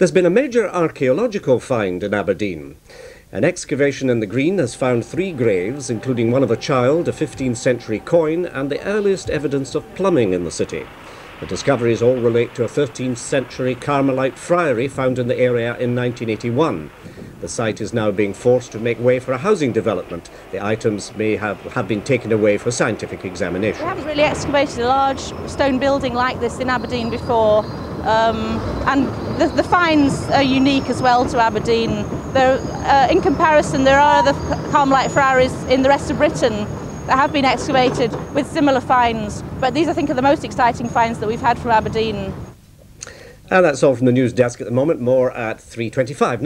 There's been a major archaeological find in Aberdeen. An excavation in the green has found three graves, including one of a child, a 15th century coin, and the earliest evidence of plumbing in the city. The discoveries all relate to a 13th century Carmelite friary found in the area in 1981. The site is now being forced to make way for a housing development. The items may have, have been taken away for scientific examination. We haven't really excavated a large stone building like this in Aberdeen before. Um, and the, the, finds are unique as well to Aberdeen. Uh, in comparison, there are other Carmelite friaries in the rest of Britain that have been excavated with similar finds, but these I think are the most exciting finds that we've had from Aberdeen. And that's all from the news desk at the moment. More at 3.25.